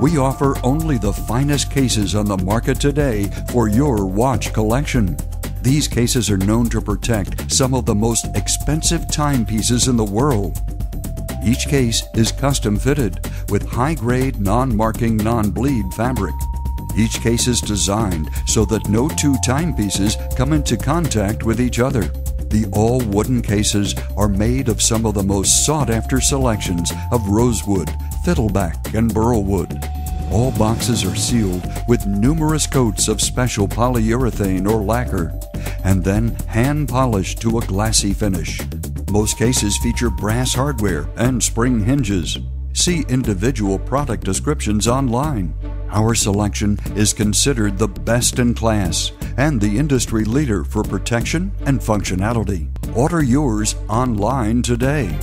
We offer only the finest cases on the market today for your watch collection. These cases are known to protect some of the most expensive timepieces in the world. Each case is custom fitted with high grade, non marking, non bleed fabric. Each case is designed so that no two timepieces come into contact with each other. The all wooden cases are made of some of the most sought after selections of rosewood, fiddleback, and burlwood. All boxes are sealed with numerous coats of special polyurethane or lacquer, and then hand polished to a glassy finish. Most cases feature brass hardware and spring hinges. See individual product descriptions online. Our selection is considered the best in class and the industry leader for protection and functionality. Order yours online today.